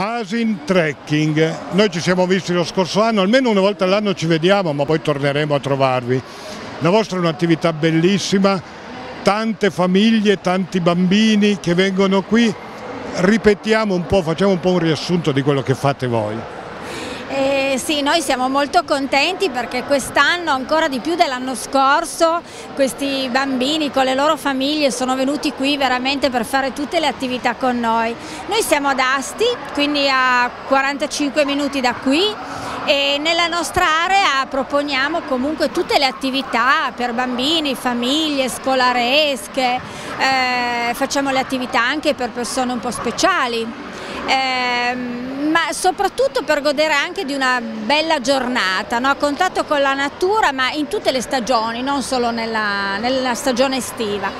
Asin Trekking, noi ci siamo visti lo scorso anno, almeno una volta all'anno ci vediamo ma poi torneremo a trovarvi. La vostra è un'attività bellissima, tante famiglie, tanti bambini che vengono qui, ripetiamo un po', facciamo un po' un riassunto di quello che fate voi. Sì, noi siamo molto contenti perché quest'anno, ancora di più dell'anno scorso, questi bambini con le loro famiglie sono venuti qui veramente per fare tutte le attività con noi. Noi siamo ad Asti, quindi a 45 minuti da qui e nella nostra area proponiamo comunque tutte le attività per bambini, famiglie, scolaresche, eh, facciamo le attività anche per persone un po' speciali. Eh, ma soprattutto per godere anche di una bella giornata, no? a contatto con la natura ma in tutte le stagioni, non solo nella, nella stagione estiva.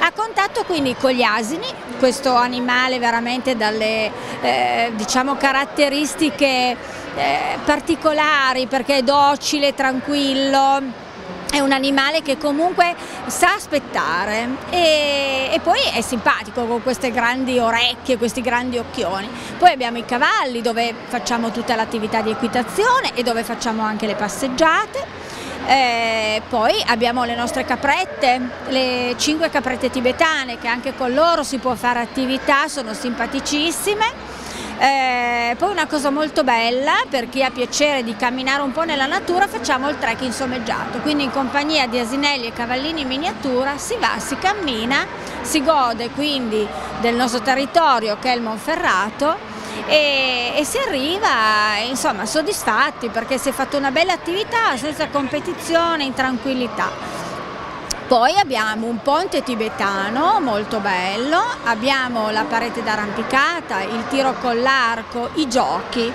A contatto quindi con gli asini, questo animale veramente dalle eh, diciamo, caratteristiche eh, particolari perché è docile, tranquillo, è un animale che comunque sa aspettare e, e, poi è simpatico con queste grandi orecchie, questi grandi occhioni. Poi abbiamo i cavalli dove facciamo tutta l'attività di equitazione e dove facciamo anche le passeggiate. Eh, poi abbiamo le nostre caprette, le cinque caprette tibetane che anche con loro si può fare attività, sono simpaticissime. Eh, poi una cosa molto bella, per chi ha piacere di camminare un po' nella natura, facciamo il trekking sommeggiato, quindi in compagnia di asinelli e cavallini in miniatura si va, si cammina, si gode quindi del nostro territorio che è il Monferrato e, e si arriva insomma soddisfatti perché si è fatta una bella attività senza competizione, in tranquillità. Poi abbiamo un ponte tibetano molto bello, abbiamo la parete d'arrampicata, il tiro con l'arco, i giochi.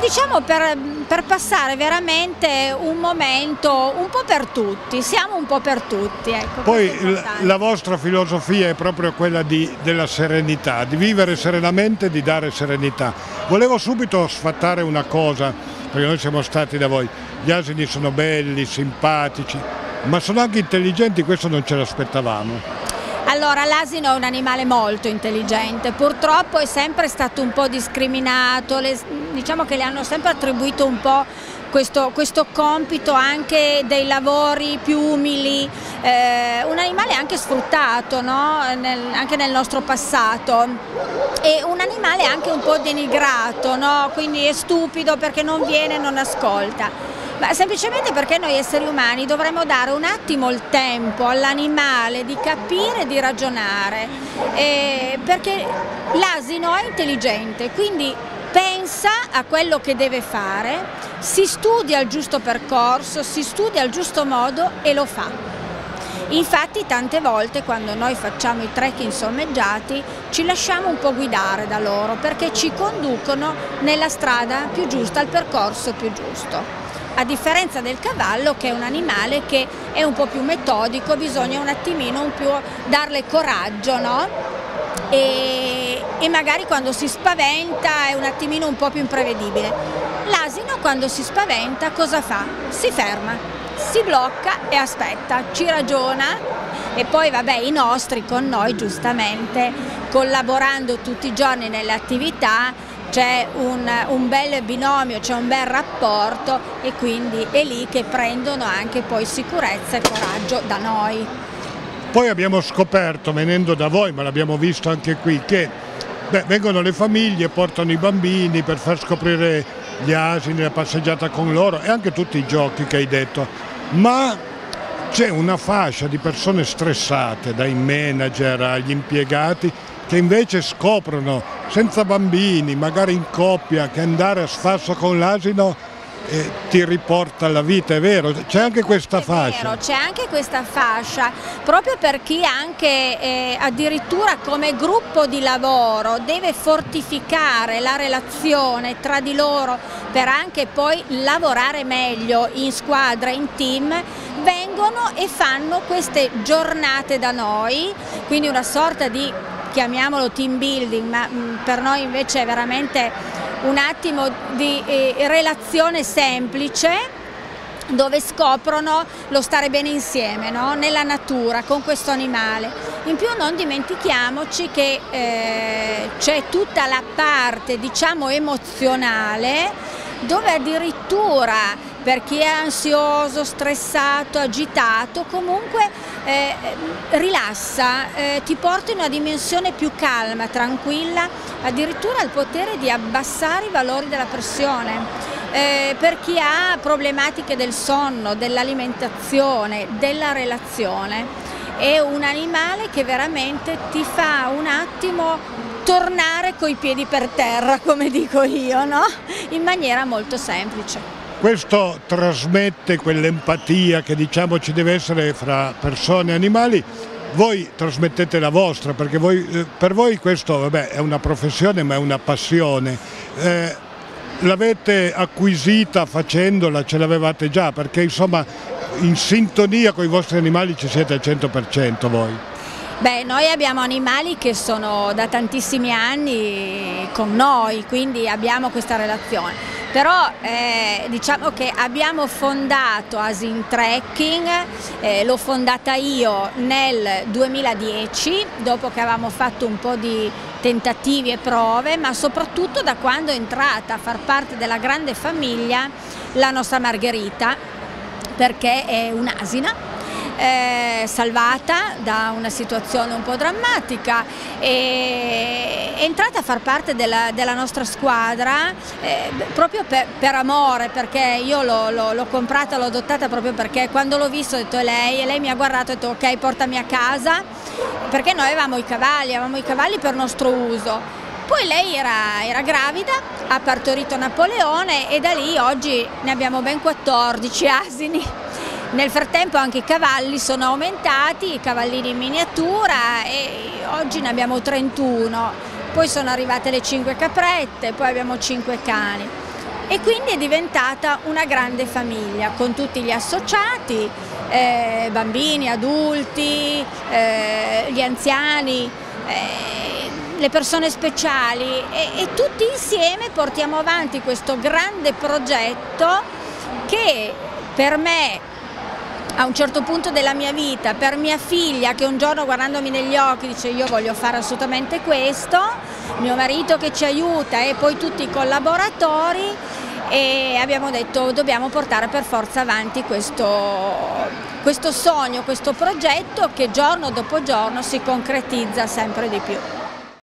Diciamo per, per, passare veramente un momento un po' per tutti, siamo un po' per tutti. Ecco, Poi la vostra filosofia è proprio quella di, della serenità, di vivere serenamente, di dare serenità. Volevo subito sfattare una cosa, perché noi siamo stati da voi, gli asini sono belli, simpatici, ma sono anche intelligenti, questo non ce l'aspettavamo. Allora, l'asino è un animale molto intelligente, purtroppo è sempre stato un po' discriminato, le, diciamo che le hanno sempre attribuito un po' questo, questo compito anche dei lavori più umili, eh, un animale anche sfruttato no? nel, anche nel nostro passato e un animale anche un po' denigrato, no? quindi è stupido perché non viene e non ascolta. Ma semplicemente perché noi esseri umani dovremmo dare un attimo il tempo all'animale di capire e di ragionare, eh, perché l'asino è intelligente, quindi pensa a quello che deve fare, si studia il giusto percorso, si studia il giusto modo e lo fa. Infatti tante volte quando noi facciamo i trekking sommeggiati ci lasciamo un po' guidare da loro perché ci conducono nella strada più giusta, al percorso più giusto a differenza del cavallo che è un animale che è un po' più metodico, bisogna un attimino un più darle coraggio, no? E, e magari quando si spaventa è un attimino un po' più imprevedibile. L'asino quando si spaventa cosa fa? Si ferma, si blocca e aspetta, ci ragiona e poi vabbè i nostri con noi giustamente collaborando tutti i giorni nelle attività c'è un, un, bel binomio, c'è un bel rapporto e quindi è lì che prendono anche poi sicurezza e coraggio da noi. Poi abbiamo scoperto, venendo da voi, ma l'abbiamo visto anche qui, che beh, vengono le famiglie, portano i bambini per far scoprire gli asini, la passeggiata con loro e anche tutti i giochi che hai detto, ma c'è una fascia di persone stressate, dai manager agli impiegati, che invece scoprono senza bambini, magari in coppia, che andare a sfasso con l'asino eh, ti riporta alla vita, è vero? C'è anche questa è fascia. C'è anche questa fascia, proprio per chi anche eh, addirittura come gruppo di lavoro deve fortificare la relazione tra di loro per anche poi lavorare meglio in squadra, in team, vengono e fanno queste giornate da noi, quindi una sorta di chiamiamolo team building, ma mm, per noi invece è veramente un attimo di eh, relazione semplice dove scoprono lo stare bene insieme, no? nella natura, con questo animale. In più non dimentichiamoci che eh, c'è tutta la parte diciamo emozionale dove addirittura per chi è ansioso, stressato, agitato, comunque eh, rilassa, eh, ti porta in una dimensione più calma, tranquilla, addirittura il potere di abbassare i valori della pressione. Eh, per chi ha problematiche del sonno, dell'alimentazione, della relazione, è un animale che veramente ti fa un attimo tornare coi piedi per terra, come dico io, no? in maniera molto semplice. Questo trasmette quell'empatia che diciamo ci deve essere fra persone e animali. Voi trasmettete la vostra, perché voi, eh, per voi questo vabbè, è una professione ma è una passione. Eh, l'avete acquisita facendola, ce l'avevate già, perché insomma in sintonia con i vostri animali ci siete al 100% voi. Beh, noi abbiamo animali che sono da tantissimi anni con noi, quindi abbiamo questa relazione però eh, diciamo che abbiamo fondato Asin Trekking, eh, l'ho fondata io nel 2010 dopo che avevamo fatto un po' di tentativi e prove ma soprattutto da quando è entrata a far parte della grande famiglia la nostra Margherita perché è un'asina eh, salvata da una situazione un po' drammatica e è entrata a far parte della, della nostra squadra eh, proprio per, per, amore perché io l'ho comprata, l'ho adottata proprio perché quando l'ho visto ho detto è lei e lei mi ha guardato e ha detto ok portami a casa perché noi avevamo i cavalli, avevamo i cavalli per nostro uso. Poi lei era, era, gravida, ha partorito Napoleone e da lì oggi ne abbiamo ben 14 asini. Nel frattempo anche i cavalli sono aumentati, i cavallini in miniatura e oggi ne abbiamo 31, poi sono arrivate le 5 caprette, poi abbiamo 5 cani. E quindi è diventata una grande famiglia con tutti gli associati, eh, bambini, adulti, eh, gli anziani, eh, le persone speciali. E, e tutti insieme portiamo avanti questo grande progetto che per me a un certo punto della mia vita per mia figlia che un giorno guardandomi negli occhi dice io voglio fare assolutamente questo, mio marito che ci aiuta e poi tutti i collaboratori e abbiamo detto dobbiamo portare per forza avanti questo, questo sogno, questo progetto che giorno dopo giorno si concretizza sempre di più.